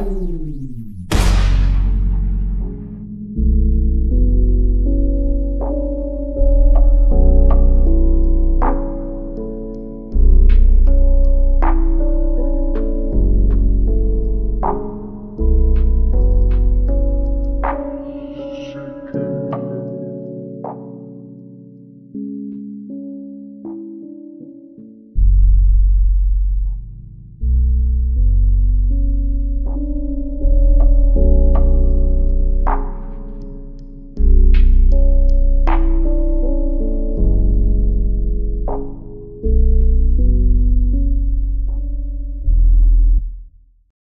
Hallelujah.